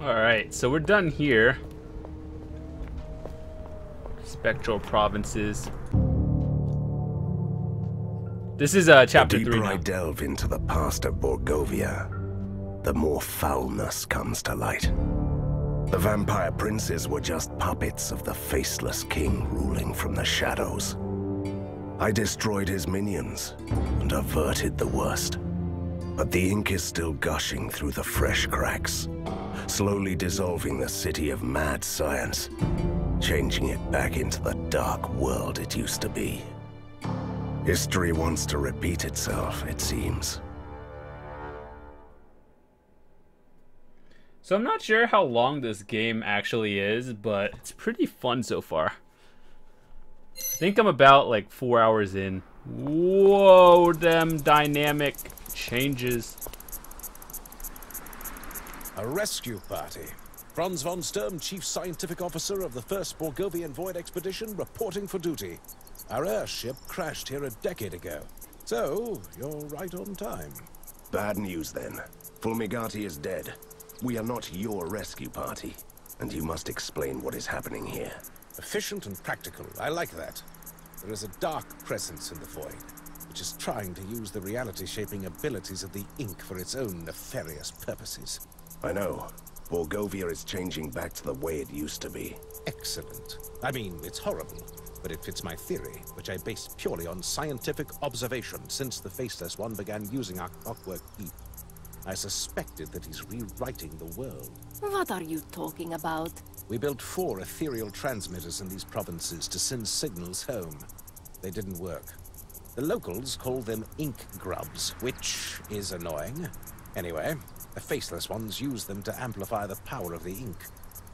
Alright, so we're done here. Spectral provinces. This is uh, chapter the deeper 3. I delve into the past of Borgovia, the more foulness comes to light. The vampire princes were just puppets of the faceless king ruling from the shadows. I destroyed his minions and averted the worst. But the ink is still gushing through the fresh cracks, slowly dissolving the city of mad science, changing it back into the dark world it used to be. History wants to repeat itself, it seems. So I'm not sure how long this game actually is, but it's pretty fun so far. I think I'm about like four hours in. Whoa, them dynamic changes. A rescue party. Franz von Sturm, Chief Scientific Officer of the First Borgovian Void Expedition, reporting for duty. Our airship crashed here a decade ago. So, you're right on time. Bad news then. Fulmigati is dead. We are not your rescue party, and you must explain what is happening here. Efficient and practical. I like that. There is a dark presence in the Void, which is trying to use the reality-shaping abilities of the ink for its own nefarious purposes. I know. Borgovia is changing back to the way it used to be. Excellent. I mean, it's horrible, but it fits my theory, which I based purely on scientific observation since the Faceless One began using our clockwork heat. I suspected that he's rewriting the world. What are you talking about? We built four ethereal transmitters in these provinces to send signals home. They didn't work. The locals call them ink grubs, which is annoying. Anyway, the faceless ones use them to amplify the power of the ink.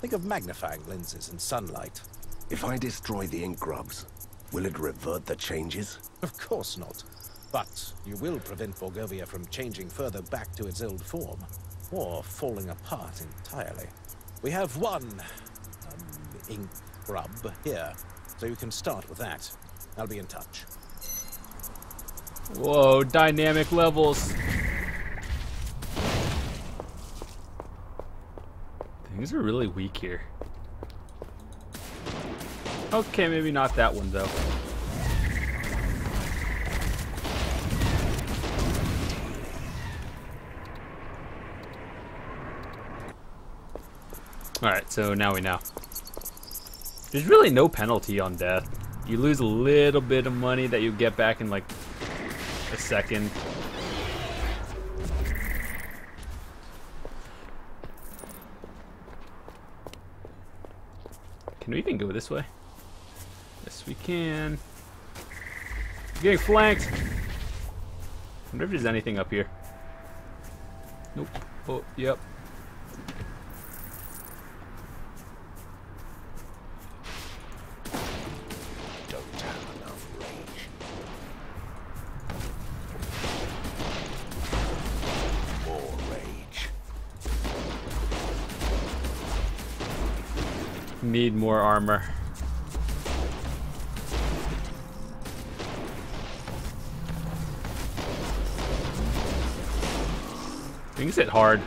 Think of magnifying lenses and sunlight. If I destroy the ink grubs, will it revert the changes? Of course not. But you will prevent Borgovia from changing further back to its old form, or falling apart entirely. We have one um, ink grub here, so you can start with that. I'll be in touch. Whoa, dynamic levels. Things are really weak here. Okay, maybe not that one though. Alright, so now we know. There's really no penalty on death. You lose a little bit of money that you get back in like a second. Can we even go this way? Yes, we can. We're getting flanked. I wonder if there's anything up here. Nope. Oh, yep. Need more armor. Things hit hard.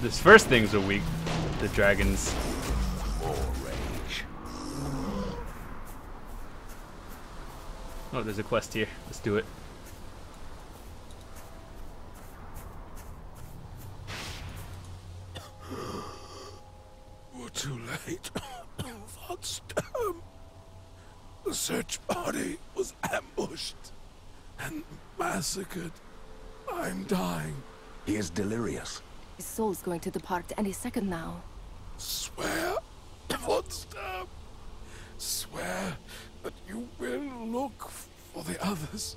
This first things a weak. The dragons. Oh, there's a quest here. Let's do it. We're too late. Von Sturm. The search party was ambushed and massacred. I'm dying. He is delirious. His soul's going to depart any second now. Swear, Von Sturm. Swear that you will look for the others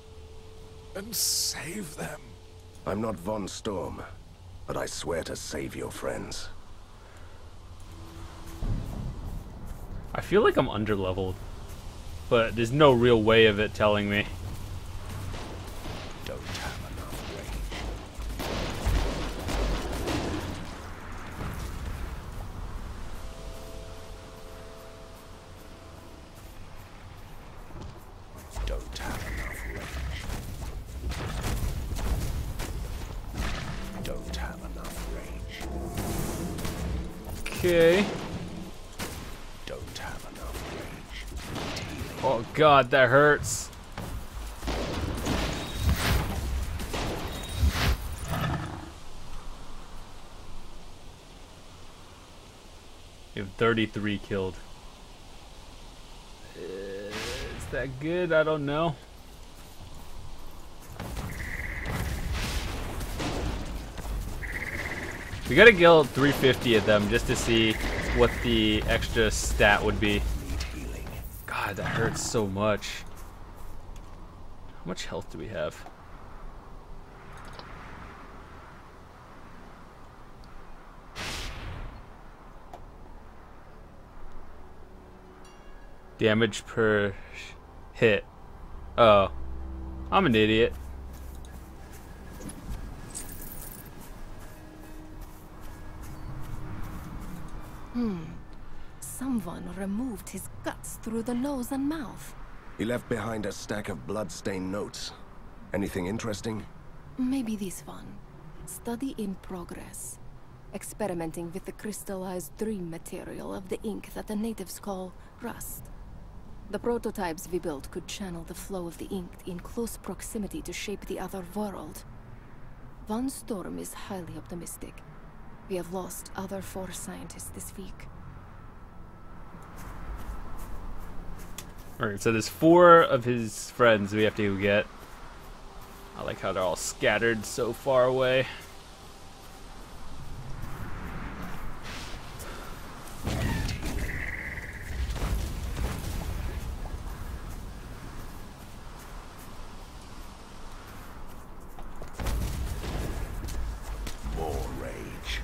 and save them. I'm not Von Sturm, but I swear to save your friends. I feel like I'm underleveled. But there's no real way of it telling me. Don't Oh god, that hurts. You have 33 killed. Is that good? I don't know. We gotta kill 350 of them just to see what the extra stat would be. God, that hurts so much. How much health do we have? Damage per hit. Oh. I'm an idiot. Hmm. Someone removed his guts through the nose and mouth. He left behind a stack of blood-stained notes. Anything interesting? Maybe this one. Study in progress. Experimenting with the crystallized dream material of the ink that the natives call rust. The prototypes we built could channel the flow of the ink in close proximity to shape the other world. Von Sturm is highly optimistic. We have lost other four scientists this week. Alright, so there's four of his friends we have to get. I like how they're all scattered so far away. More rage.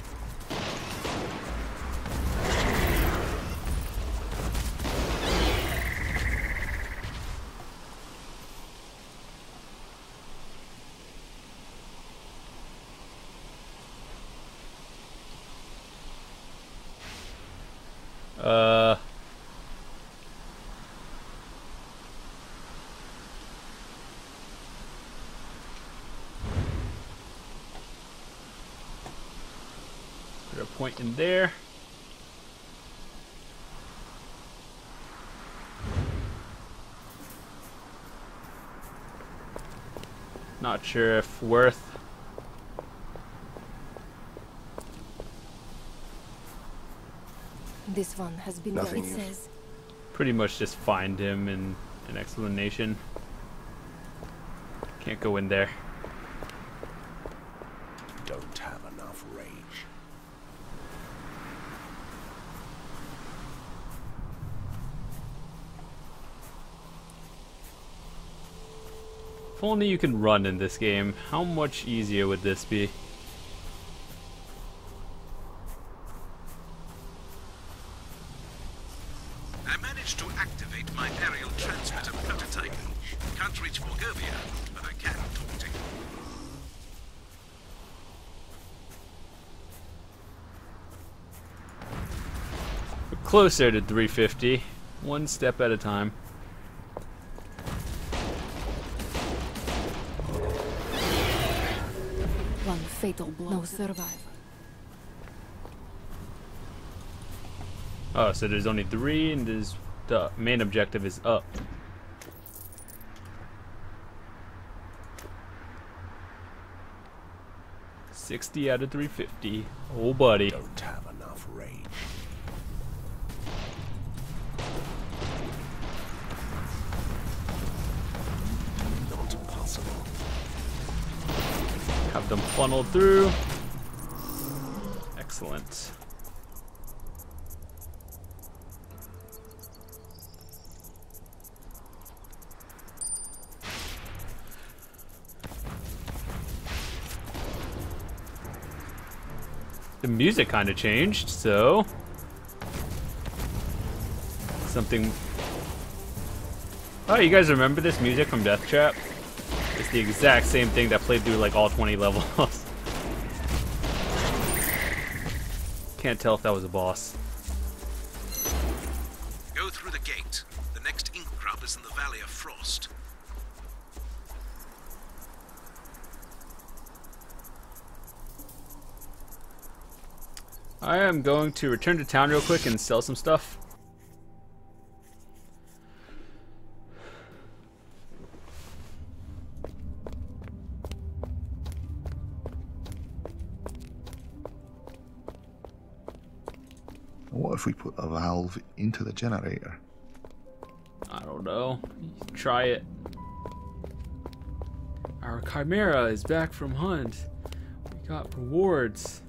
Uh. Put a point in there. Not sure if worth This one has been Nothing where it use. says. pretty much just find him in an explanation. Can't go in there. Don't have enough rage. If only you can run in this game, how much easier would this be? I managed to activate my ethereal transmitter prototype. Can't reach Borgovia, but I can talk to you. We're closer to 350, one step at a time. Fatal blow. No survivor. Oh, so there's only three, and there's the main objective is up. Sixty out of three fifty. Oh, buddy. Don't have enough rage. Have them funneled through. Excellent. The music kind of changed, so something. Oh, you guys remember this music from Deathtrap? It's the exact same thing that played through like all 20 levels. Can't tell if that was a boss. Go through the gate. The next ink grub is in the Valley of Frost. I am going to return to town real quick and sell some stuff. What if we put a valve into the generator? I don't know. Try it. Our Chimera is back from hunt. We got rewards.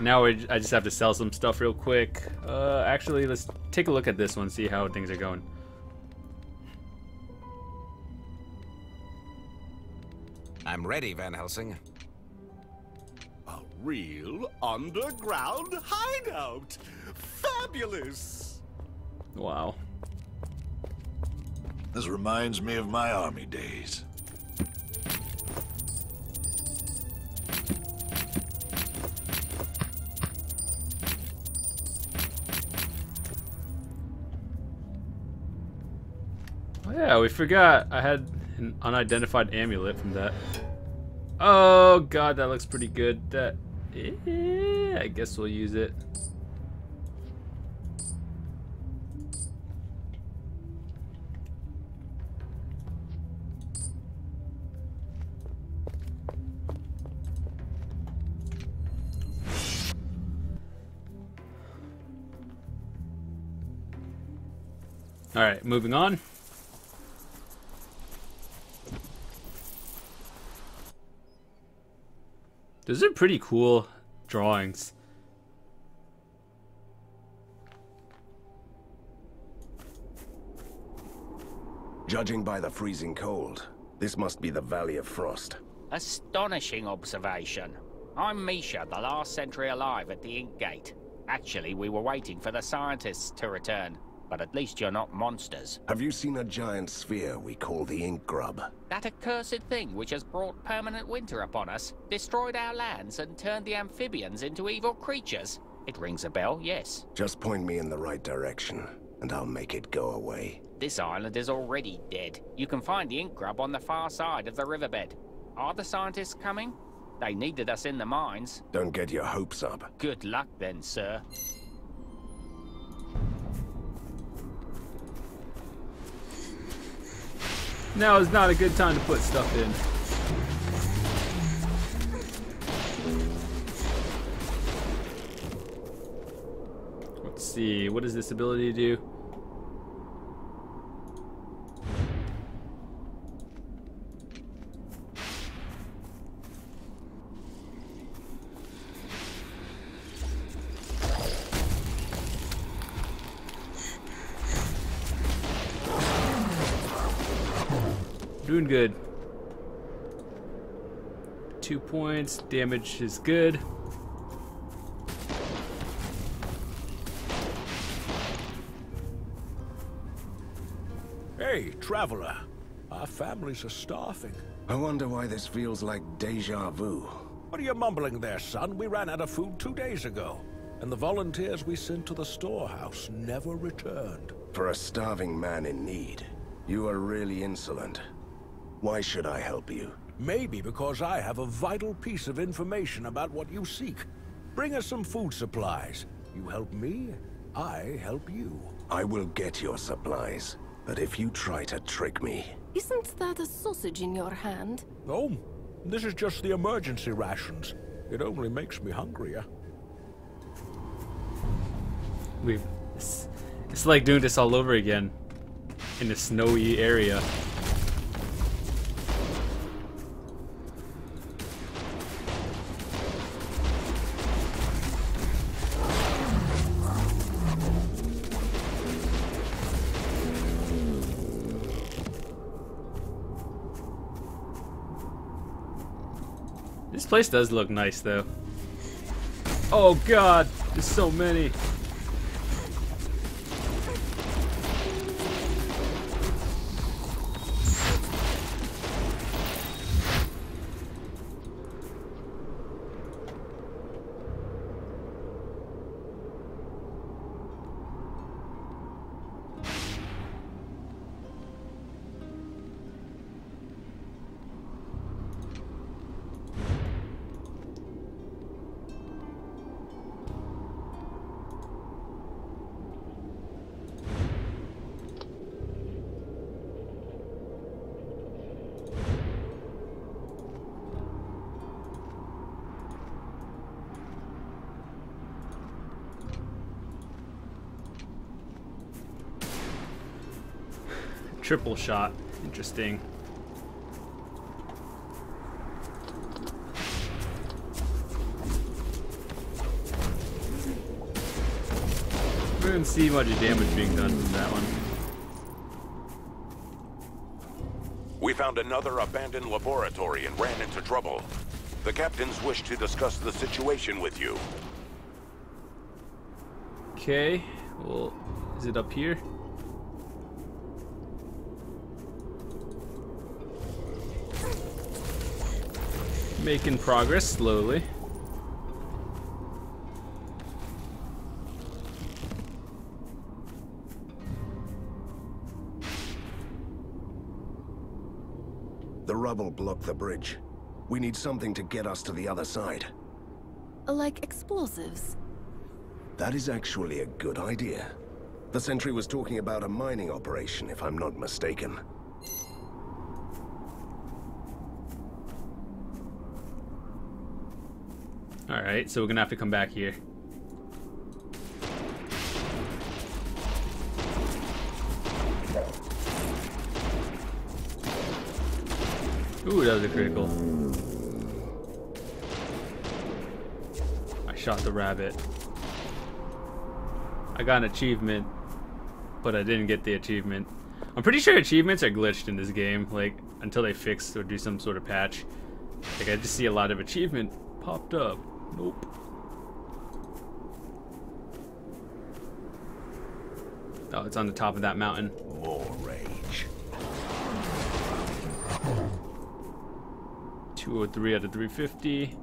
Now we, I just have to sell some stuff real quick. Uh, actually, let's take a look at this one, see how things are going. I'm ready, Van Helsing. A real underground hideout! Fabulous! Wow. This reminds me of my army days. Yeah, we forgot. I had an unidentified amulet from that. Oh god, that looks pretty good. That, eh, I guess we'll use it. Alright, moving on. Those are pretty cool drawings. Judging by the freezing cold, this must be the Valley of Frost. Astonishing observation. I'm Misha, the last sentry alive at the Ink Gate. Actually, we were waiting for the scientists to return, but at least you're not monsters. Have you seen a giant sphere we call the Ink Grub? That accursed thing which has brought permanent winter upon us, destroyed our lands, and turned the amphibians into evil creatures. It rings a bell, yes. Just point me in the right direction, and I'll make it go away. This island is already dead. You can find the ink grub on the far side of the riverbed. Are the scientists coming? They needed us in the mines. Don't get your hopes up. Good luck then, sir. Now is not a good time to put stuff in. Let's see, what does this ability do? Doing good. Two points. Damage is good. Hey, traveler. Our families are starving. I wonder why this feels like deja vu. What are you mumbling there, son? We ran out of food two days ago. And the volunteers we sent to the storehouse never returned. For a starving man in need, you are really insolent. Why should I help you? Maybe because I have a vital piece of information about what you seek. Bring us some food supplies. You help me, I help you. I will get your supplies, but if you try to trick me... Isn't that a sausage in your hand? Oh, this is just the emergency rations. It only makes me hungrier. We've. It's, it's like doing this all over again in a snowy area. This place does look nice, though. Oh god, there's so many. Triple shot. Interesting. We didn't see much damage being done from that one. We found another abandoned laboratory and ran into trouble. The captains wish to discuss the situation with you. Okay, well, is it up here? Making progress slowly. The rubble blocked the bridge. We need something to get us to the other side. Like explosives. That is actually a good idea. The sentry was talking about a mining operation, if I'm not mistaken. Alright, so we're gonna have to come back here. Ooh, that was a critical. I shot the rabbit. I got an achievement, but I didn't get the achievement. I'm pretty sure achievements are glitched in this game, like, until they fix or do some sort of patch. Like, I just see a lot of achievement popped up. Nope. Oh, it's on the top of that mountain. More rage. 203 out of 350.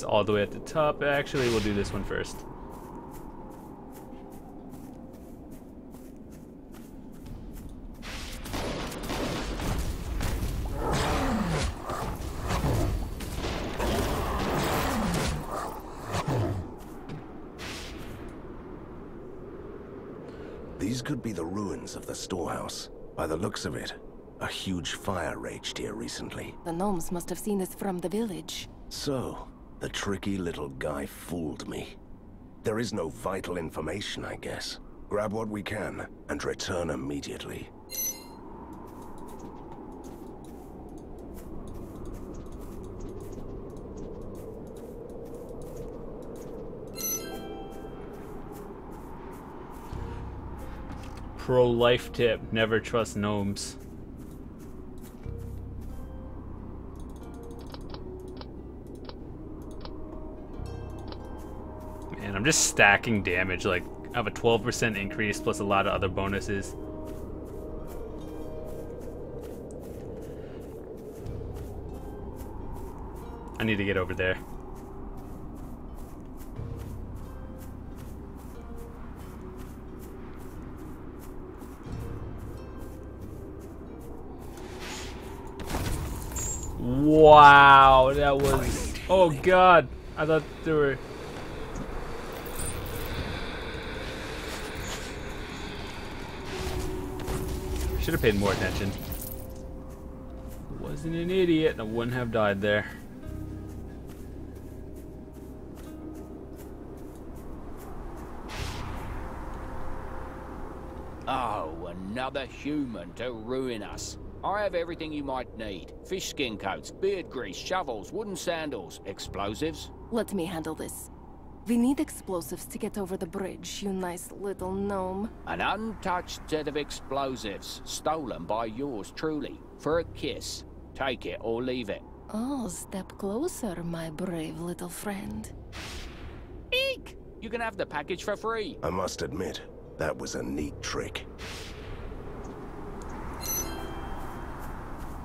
It's all the way at the top. Actually, we'll do this one first. These could be the ruins of the storehouse. By the looks of it, a huge fire raged here recently. The gnomes must have seen this from the village. So, the tricky little guy fooled me. There is no vital information, I guess. Grab what we can, and return immediately. Pro-life tip, never trust gnomes. Man, I'm just stacking damage, like, I have a 12% increase plus a lot of other bonuses. I need to get over there. Wow, that was... Oh god, I thought there were... Should have paid more attention. Wasn't an idiot, and I wouldn't have died there. Oh, another human to ruin us. I have everything you might need. Fish skin coats, beard grease, shovels, wooden sandals, explosives. Let me handle this. We need explosives to get over the bridge, you nice little gnome. An untouched set of explosives, stolen by yours truly, for a kiss. Take it or leave it. Oh, step closer, my brave little friend. Eek! You can have the package for free. I must admit, that was a neat trick.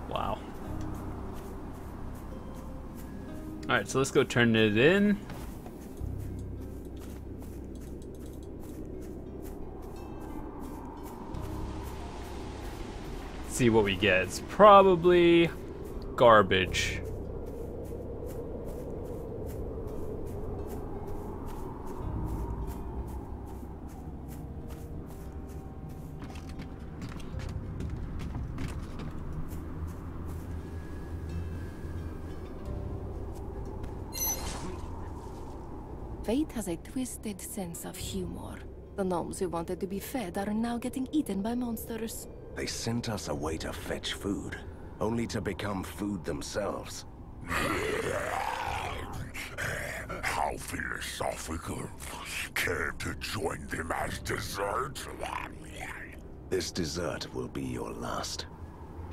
Wow. Alright, so let's go turn it in. See what we get. It's probably garbage. Fate has a twisted sense of humor. The gnomes who wanted to be fed are now getting eaten by monsters. They sent us away to fetch food, only to become food themselves. How philosophical. Care to join them as dessert? This dessert will be your last.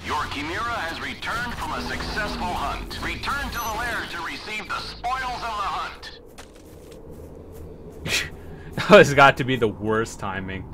Your Chimera has returned from a successful hunt. Return to the lair to receive the spoils of the hunt. that has got to be the worst timing.